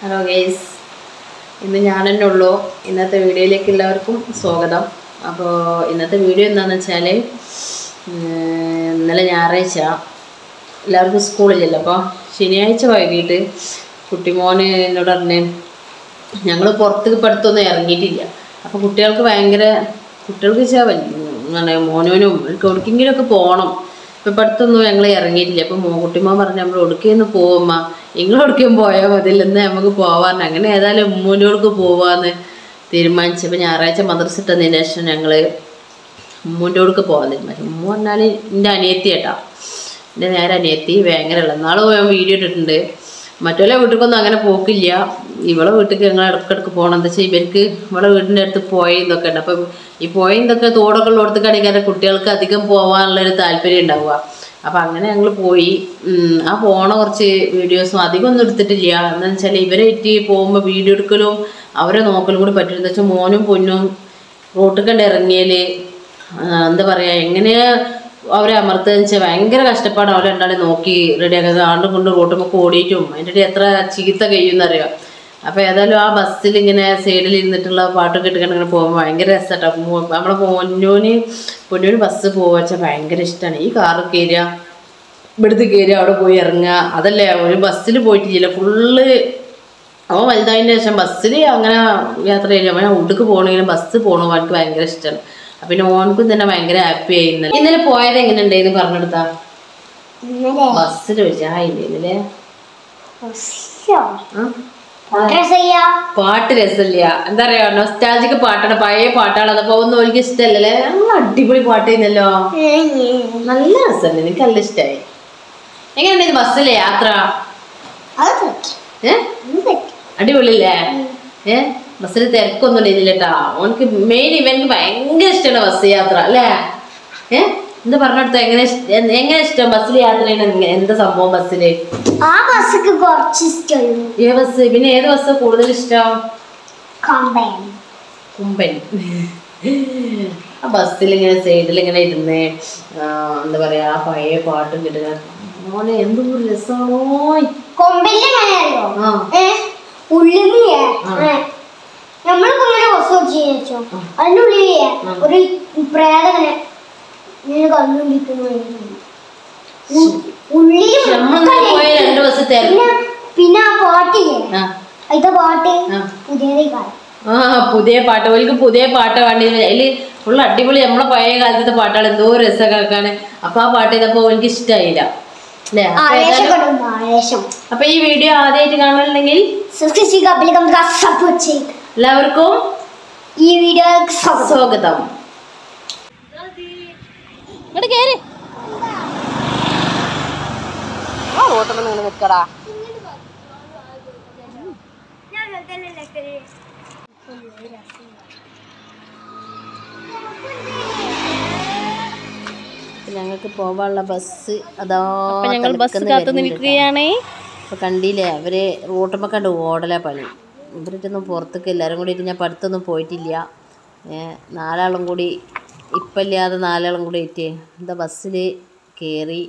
Hello guys ഇന്ന് ഞാൻ തന്നെ ഉള്ളൂ. ഇന്നത്തെ വീഡിയോയിലേക്ക് എല്ലാവർക്കും സ്വാഗതം. അപ്പോൾ ഇന്നത്തെ വീഡിയോ എന്താണെന്ന് വെച്ചാൽ ഇന്നലെ ഞായറാഴ്ച എല്ലാവർക്കും സ്കൂളില്ലല്ലോ. അപ്പോൾ ശനിയാഴ്ച വൈകിട്ട് കുട്ടിമോനെ എന്നോട് പറഞ്ഞ് ഞങ്ങൾ പുറത്തേക്ക് പഠിത്തമൊന്നും ഇറങ്ങിയിട്ടില്ല. അപ്പോൾ കുട്ടികൾക്ക് ഭയങ്കര കുട്ടികൾക്ക് വെച്ചാൽ മോനോനും എവിടേക്കെങ്കിലുമൊക്കെ പോകണം ഇപ്പം ഇപ്പടുത്തൊന്നും ഞങ്ങൾ ഇറങ്ങിയിട്ടില്ല. അപ്പം മോ കുട്ടിമോൻ പറഞ്ഞു നമ്മൾ ഒടുക്കേന്ന് പോവുമ്മ നിങ്ങൾ ഒടുക്കേം പോയാൽ മതി. ഇന്ന് നമുക്ക് പോവാന്ന്. അങ്ങനെ ഏതായാലും ഉമ്മൂന്റെ പോവാന്ന് തീരുമാനിച്ചപ്പോൾ ഞായറാഴ്ച മദ്രസ ഇട്ടതിന് ശേഷം ഞങ്ങൾ ഉമ്മൂന്റെ കൊടുക്ക് പോകാൻ തീരുമാനിച്ചു. ഉമ്മ പറഞ്ഞാൽ എന്റെ അനിയത്തി ഏട്ടാ. എന്റെ നേരെ അനിയത്തി ഭയങ്കര ഉള്ളത് നാളെ വീഡിയോ ഇട്ടിട്ടുണ്ട്. മറ്റുള്ള വീട്ടിലേക്കൊന്നും അങ്ങനെ പോക്കില്ല. ഇവളെ വീട്ടിലേക്ക് ഞങ്ങൾ ഇടക്കിടക്ക് പോകണം എന്താ വെച്ചാൽ ഇവർക്ക് ഇവളെ വീടിന്റെ അടുത്ത് പോയ ഇതൊക്കെ ഉണ്ട്. അപ്പം ഈ പോയ ഇതൊക്കെ തോടൊക്കെ ഉള്ളിടത്ത് കാണിക്കാൻ കുട്ടികൾക്ക് അധികം പോകാനുള്ളൊരു താല്പര്യം ഉണ്ടാവുക. അപ്പം അങ്ങനെ ഞങ്ങൾ പോയി. ആ പോണ കുറച്ച് വീഡിയോസും അധികം ഒന്നും എടുത്തിട്ടില്ല. എന്താണെന്ന് വെച്ചാൽ ഇവരെ ഇറ്റി പോകുമ്പോൾ വീഡിയോ എടുക്കലും അവരെ നോക്കലും കൂടി പറ്റും എന്താ വെച്ചാൽ മോനും പൊന്നും റോട്ടിൽ കണ്ട് ഇറങ്ങിയാൽ എന്താ പറയുക എങ്ങനെയാ അവരെ അമർത്തുക വെച്ചാൽ ഭയങ്കര കഷ്ടപ്പാട് അവരെ രണ്ടാളെ നോക്കി റെഡിയാക്കുന്നത് ആണ്ടും കൊണ്ട് റോട്ടുമ്പോൾ ഓടിയിട്ടും അതിന്റെ ഇടയിൽ എത്ര ചീത്ത കഴിയുമെന്നറിയാം? അപ്പോൾ ഏതായാലും ആ ബസ്സിൽ ഇങ്ങനെ സൈഡിൽ ഇരുന്നിട്ടുള്ള പാട്ടൊക്കെ ഇട്ടിങ്ങനെ ഇങ്ങനെ പോകുമ്പോൾ ഭയങ്കര രസമാട്ടോ നമ്മളെ പൊന്നൂന് പൊന്നൂന് ബസ് വെച്ചാൽ ഭയങ്കര ഇഷ്ടമാണ് ഈ കാറ് കയറുക ഇവിടുത്തെ കയറി അവിടെ പോയി ഇറങ്ങുക അതല്ലേ ഒരു ബസ്സിൽ പോയിട്ടില്ല ഫുള്ള് അവൻ വലുതായതിന്റെ ശേഷം ബസ്സിൽ അങ്ങനെ യാത്ര ചെയ്യില്ല അവൻ ഉടുക്ക് പോകണമെങ്കിലും ബസ് പോകണമെന്ന് എനിക്ക് ഭയങ്കര ഇഷ്ടമാണ് പിന്നെ ഓൺക്കും തന്നെ ഭയങ്കര ഹാപ്പി ആയി ഇന്നലെ ഇന്നലെ? പോയത് എങ്ങനെ ഉണ്ടായിരുന്നു പറഞ്ഞെടുത്താ ബസ്സിൽ വെച്ചാ. ആ? പാട്ട് രസമില്ല. എന്താ പറയാ നൊസ്റ്റാജിക്ക് പാട്ടാണ്. പഴയ പാട്ടാണ്. അതപ്പോ ഒന്നും ഒരിക്കലും ഇഷ്ടമല്ലേ നല്ല അടിപൊളി പാട്ട് ചെയ്യുന്നല്ലോ നല്ല രസമല്ലേ എനിക്ക് നല്ല ഇഷ്ടമായി എങ്ങനെയുണ്ടായിരുന്നു ബസ്സിലെ യാത്ര? അത് പറ്റും. ഏ? അത് പറ്റും. അടിപൊളിയല്ലേ? ഏ? ബസ്സിൽ തിരക്കൊന്നും ഉണ്ടായിരുന്നില്ല കേട്ടാ ഓനക്ക് മെയിൻ ഇവനക്ക് ഭയങ്കര ഇഷ്ടമാണ് ബസ് യാത്ര അല്ലേ? ഏ? എന്ത് പറഞ്ഞെടുത്തോ? എങ്ങനെ എങ്ങനെ ഇഷ്ടം ബസ്സിൽ യാത്ര ചെയ്യണം? എന്ത് സംഭവം ബസ്സിൽ? ആ ബസ്സൊക്കെ കുറച്ച് ഇഷ്ടമുള്ളൂ ഏ ബസ്? പിന്നെ ഏത് ബസ് കൂടുതൽ ഇഷ്ടം? കുമ്പൻ. ആ ബസ്സിൽ ഇങ്ങനെ സൈഡിൽ ഇങ്ങനെ ഇരുന്ന് എന്താ പറയാ പഴയ പാട്ടും കിട്ടുക മോനെ എന്തോ ഒരു രസമാണോ കൊമ്പിൽ എങ്ങനെ അറിയോ ആ ഏ ഉള്ളിൽ ആ. നമ്മളിപ്പോ ഇങ്ങനെ ബസ് ഓടിച്ചു വെച്ചോ അതിന്റെ ഉള്ളിൽ ആ. ഒരു പ്രേതം ഞാൻ കണ്ടുകൊണ്ടിരിക്കുന്നു രണ്ട് ബസ് പിന്നെ പിന്നെ ആ പാട്ടില്ലേ അതിന്റെ പാട്ട്. പുതിയതേ കാണും ആ പുതിയ പാട്ട്. ഓൽക്ക് പുതിയ പാട്ട് വേണ്ടി അതിൽ ഫുൾ അടിപൊളി നമ്മളെ പഴയ കാലത്തെ പാട്ടാണ്. എന്തോ രസം കേൾക്കാണ് അപ്പൊ ആ പാട്ട് ചെയ്തപ്പോ എനിക്ക് ഇഷ്ടമായില്ല അല്ലേ? അപ്പൊ ഈ വീഡിയോ ആദ്യമായിട്ട് കാണുന്നുണ്ടെങ്കിൽ എല്ലാവർക്കും ഈ വീഡിയോക്ക് സ്വാഗതം. ഇങ്ങോട്ട് കേറ്. ആ റോട്ടൊന്നും നിങ്ങൾ നിൽക്കടാ. ഞങ്ങൾക്ക് പോവാനുള്ള ബസ് അതാ ഞങ്ങൾ ബസ് കാത്തു നിൽക്കുകയാണേ. അപ്പൊ കണ്ടില്ലേ അവർ റോട്ടുമ്പോ കണ്ട് ഓടലാ പണി. ഇവരിട്ടൊന്നും പുറത്തേക്ക് എല്ലാവരും കൂടി ഞാൻ പഠിത്തൊന്നും പോയിട്ടില്ല. നാലാളും കൂടി ഇപ്പം ഇല്ലാതെ നാലാളും കൂടി ആയിട്ട് എന്താ ബസ്സിൽ കയറി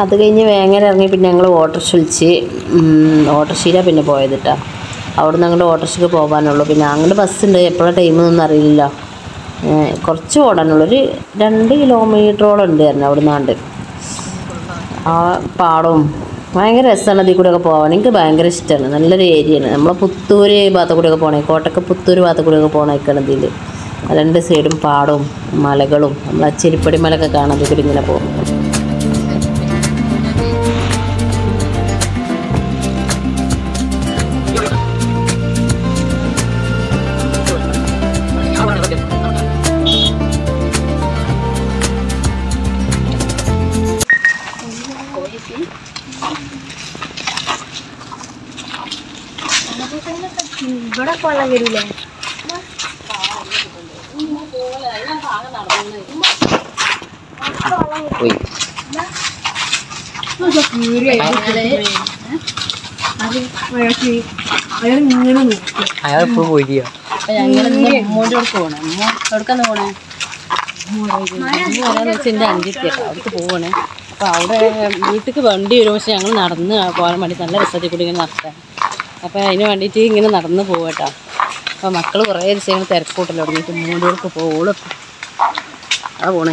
അത് കഴിഞ്ഞ് വേങ്ങര ഇറങ്ങി പിന്നെ ഞങ്ങൾ ഓട്ടോറിക്ഷ വിളിച്ച് ഓട്ടോറിക്ഷയിലാണ് പിന്നെ പോയത് കേട്ടോ അവിടെ നിന്ന് അങ്ങോട്ട് ഓട്ടോറിക്ഷയ്ക്ക് പോകാനുള്ളൂ. പിന്നെ അങ്ങോട്ട് ബസ്സുണ്ട്. എപ്പോഴാണ് ടൈമെന്നൊന്നും അറിയില്ല ഏഹ് കുറച്ച് ഓടാനുള്ളൂ. ഒരു രണ്ട് കിലോമീറ്ററോളം ഉണ്ട് തന്നെ അവിടെ നിന്നാണ്ട് ആ പാടവും ഭയങ്കര രസമാണ് അതിൽ കൂടെയൊക്കെ പോകാൻ എനിക്ക് ഭയങ്കര ഇഷ്ടമാണ് നല്ലൊരു ഏരിയയാണ് നമ്മളെ പുത്തൂര് ഭാഗത്ത് കൂടെയൊക്കെ പോകണേ കോട്ടക്ക പുത്തൂര് ഭാഗത്ത് കൂടെയൊക്കെ പോകണേക്കാണ് ഇതിൽ രണ്ട് സൈഡും പാടവും മലകളും. നമ്മൾ അച്ചിരിപ്പടി മലയൊക്കെ കാണാൻ ഇങ്ങനെ പോകും. വരൂലേ? പോയി. അയാൾ ഇപ്പൊ അമ്മോന്റെ അടുത്ത് അമ്മ പോണേ. അവിടേക്ക് പോവാണ്. അപ്പൊ അവിടെ വീട്ടിക്ക് വണ്ടി വരും. പക്ഷെ ഞങ്ങൾ നടന്ന് പോകാൻ വേണ്ടി നല്ല രസത്തിൽ കൂടി ഇങ്ങനെ നടത്താം അപ്പൊ അതിന് വേണ്ടിയിട്ട് ഇങ്ങനെ നടന്ന് പോകട്ടോ അപ്പോൾ മക്കൾ കുറേ ദിവസം ഞങ്ങൾ തിരക്കൂട്ടല്ലോ തുടങ്ങിയിട്ട് മൂന്നോർക്ക് പോകോളും ആ പോണേ.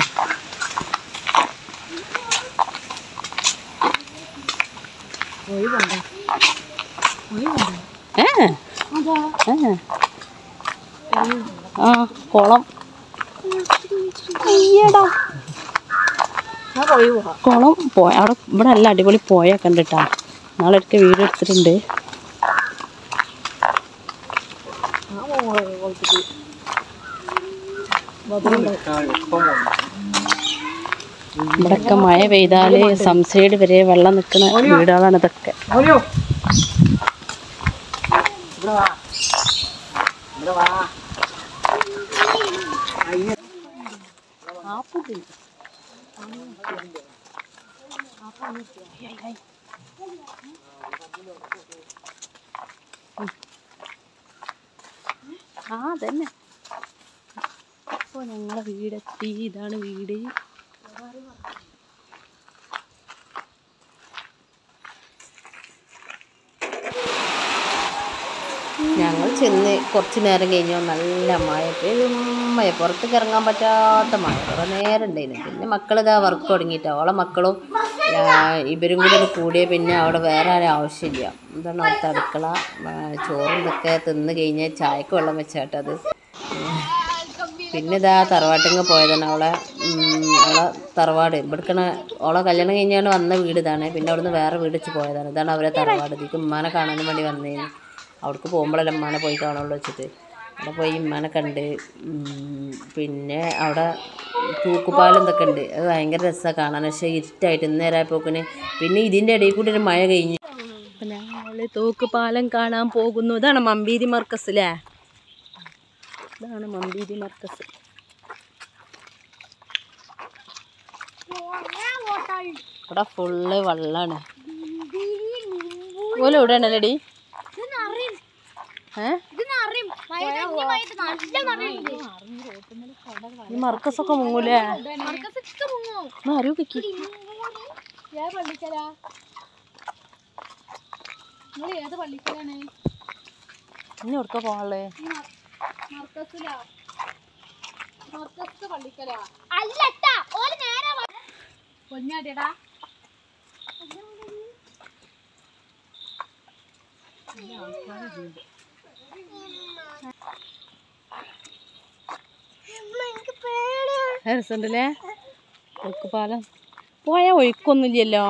ആ കുളം. അയ്യടാ. കുളം പോയ അവിടെ ഇവിടെ നല്ല അടിപൊളി പോയ ഉണ്ട് കേട്ടോ നാളെ വീഡിയോ വീട് എടുത്തിട്ടുണ്ട്. ഇവിടൊക്കെ മഴ പെയ്താൽ സംസൈഡ് വരെ വെള്ളം നിൽക്കുന്ന വീടുകളാണ് ഇതൊക്കെ. ആ അതന്നെ. അപ്പോൾ ഞങ്ങളെ വീടെത്തി. ഇതാണ് വീട്. ഞങ്ങൾ ചെന്ന് കുറച്ച് നേരം കഴിഞ്ഞാൽ നല്ല മഴ. മഴ. പുറത്തേക്ക് ഇറങ്ങാൻ പറ്റാത്ത മഴ. കുറേ നേരം ഉണ്ടായിരുന്നു പിന്നെ മക്കളിതാ വർക്ക് തുടങ്ങിയിട്ട്. അവളെ മക്കളും ഇവരും കൂടി കൂടിയ പിന്നെ അവിടെ വേറെ ആരും ആവശ്യമില്ല. എന്താണ് അവിടുത്തെ അടുക്കള ചോറും ഇതൊക്കെ തിന്ന് കഴിഞ്ഞാൽ ചായക്ക് വെള്ളം വെച്ചാട്ടത്. പിന്നെ ഇതാ തറവാട്ടിങ്ങ് പോയതാണ്. അവളെ അവളെ തറവാട്. ഇവിടുക്കണ അവളെ കല്യാണം കഴിഞ്ഞാണ് വന്ന വീട് ഇതാണ് പിന്നെ അവിടുന്ന് വേറെ വീട് വെച്ച് പോയതാണ്. ഇതാണ് അവരെ തറവാട്. ഇതിക്ക് ഉമ്മാനെ കാണാനും വേണ്ടി വന്നേന്. അവിടേക്ക് പോകുമ്പോഴല്ലേ ഉമ്മാനെ പോയി കാണുള്ളൂ വെച്ചിട്ട്. അവിടെ പോയി ഉമ്മാനെ കണ്ട് പിന്നെ അവിടെ തൂക്കുപാലം ഇതൊക്കെ ഉണ്ട്. അത് ഭയങ്കര രസമാണ് കാണാൻ. പക്ഷേ ഇരുട്ടായിട്ട് ഇന്നേരായപ്പോക്കിന് പിന്നെ ഇതിന്റെ ഇടയിൽ കൂടി ഒരു മഴ കഴിഞ്ഞു. തൂക്കുപാലം കാണാൻ പോകുന്നു. ഇതാണ് മമ്പീരി മർക്കസ് അല്ലേ ഇതാണ് മമ്പീരി മർക്കസ്. ഇവിടെ ഫുള്ള് വെള്ളാണ്. ഓല ഇവിടെ ഉണ്ടല്ലേടി ഏ? ഈ മർക്കസൊക്കെ മുങ്ങൂലേ? ആരോ വെക്കി. ഇനി എവിടുക്ക പോകാനുള്ളേ? അല്ലട്ടാ പോയ ഒഴുക്കൊന്നുമില്ലല്ലോ.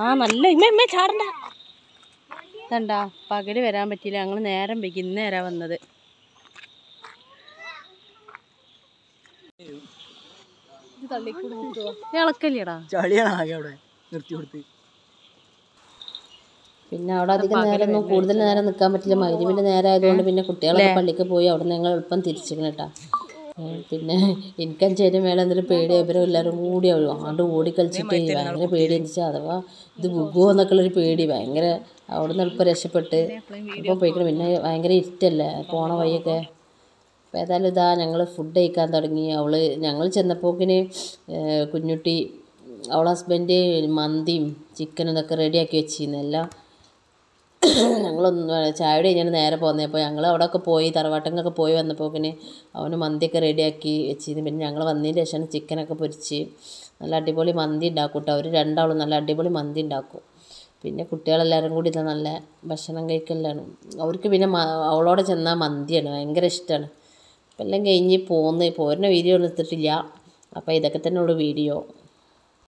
ആ നല്ല ഇമ്മ ഇമ്മ ചാടണ്ട. കണ്ടാ പകൽ വരാൻ പറ്റിയില്ല. ഞങ്ങൾ നേരം വൈകി ഇന്നേരാ നേരാ വന്നത്. ഇളക്കല്ലേടാ? ചളിയാണ് ആകെ അവിടെ നിർത്തി കൊടുത്ത്. പിന്നെ അവിടെ അധികം നേരമൊന്നും കൂടുതൽ നേരം നിൽക്കാൻ പറ്റില്ല. മൈരിവിന്റെ നേരം ആയതുകൊണ്ട് പിന്നെ കുട്ടികളൊക്കെ പള്ളിക്ക് പോയി അവിടെ ഞങ്ങൾ എളുപ്പം തിരിച്ചിരിക്കണം കേട്ടോ. പിന്നെ എനിക്കഞ്ചേരും മേലെ എന്തെങ്കിലും പേടി ഇവരും എല്ലാവരും കൂടി അവരും അങ്ങോട്ട് ഓടി കളിച്ചിട്ട് ഭയങ്കര പേടി എന്തിച്ചാൽ അഥവാ ഇത് ബുഗോ എന്നൊക്കെ ഉള്ളൊരു പേടി ഭയങ്കര അവിടെ നിന്ന് എളുപ്പം രക്ഷപ്പെട്ട് ഇപ്പോൾ പോയിക്കണം. പിന്നെ ഭയങ്കര ഇരുട്ടല്ലേ പോണ വഴിയൊക്കെ. അപ്പോൾ ഏതായാലും ഇതാ ഞങ്ങൾ ഫുഡ് കഴിക്കാൻ തുടങ്ങി. അവൾ ഞങ്ങൾ ചെന്നപ്പോക്കിന് കുഞ്ഞുട്ടി അവളെ ഹസ്ബൻഡ് മന്തിയും ചിക്കനും ഇതൊക്കെ റെഡിയാക്കി വെച്ചിരുന്നു. എല്ലാം ഞങ്ങളൊന്ന് ചായയുടെ കഴിഞ്ഞാണ് നേരെ പോകുന്നത് അപ്പോൾ ഞങ്ങൾ അവിടെയൊക്കെ പോയി തറവാട്ടങ്ങൊക്കെ പോയി വന്നപ്പോൾ പിന്നെ അവന് മന്തിയൊക്കെ റെഡിയാക്കി വെച്ചിരുന്നു. പിന്നെ ഞങ്ങൾ വന്നതിന് ശേഷമാണ് ചിക്കനൊക്കെ പൊരിച്ച് നല്ല അടിപൊളി മന്തി ഉണ്ടാക്കും കേട്ടോ അവർ രണ്ടാളും നല്ല അടിപൊളി മന്തി ഉണ്ടാക്കും. പിന്നെ കുട്ടികളെല്ലാവരും കൂടി ഇത് നല്ല ഭക്ഷണം കഴിക്കലാണ്. അവർക്ക് പിന്നെ അവളോടെ ചെന്നാൽ മന്തിയാണ്. ഭയങ്കര ഇഷ്ടമാണ് എല്ലാം കഴിഞ്ഞ് പോന്ന് പോരുന്ന വീഡിയോ ഒന്നും എടുത്തിട്ടില്ല. അപ്പോൾ ഇതൊക്കെ തന്നെ ഉള്ളൂ വീഡിയോ